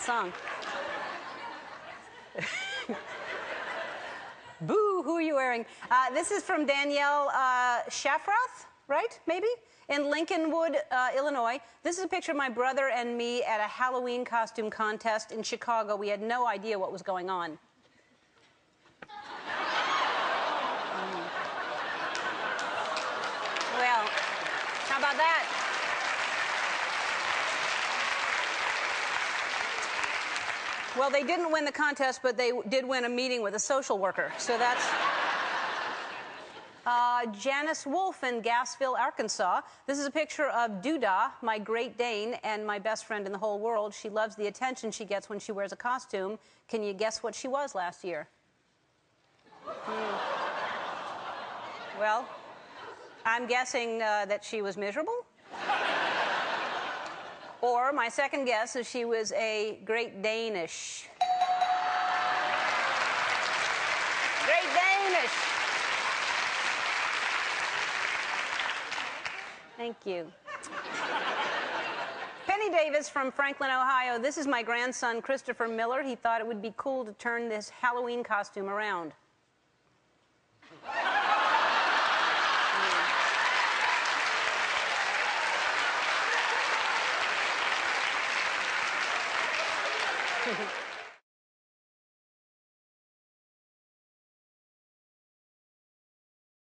song. Boo, who are you wearing? Uh, this is from Danielle uh, Shafroth, right? Maybe? In Lincolnwood, uh, Illinois. This is a picture of my brother and me at a Halloween costume contest in Chicago. We had no idea what was going on. Mm. Well, how about that? Well, they didn't win the contest, but they did win a meeting with a social worker. So that's. Uh, Janice Wolf in Gassville, Arkansas. This is a picture of Duda, my Great Dane, and my best friend in the whole world. She loves the attention she gets when she wears a costume. Can you guess what she was last year? Hmm. Well, I'm guessing uh, that she was miserable. Or my second guess is she was a Great Danish. Great Danish. Thank you. Penny Davis from Franklin, Ohio. This is my grandson, Christopher Miller. He thought it would be cool to turn this Halloween costume around.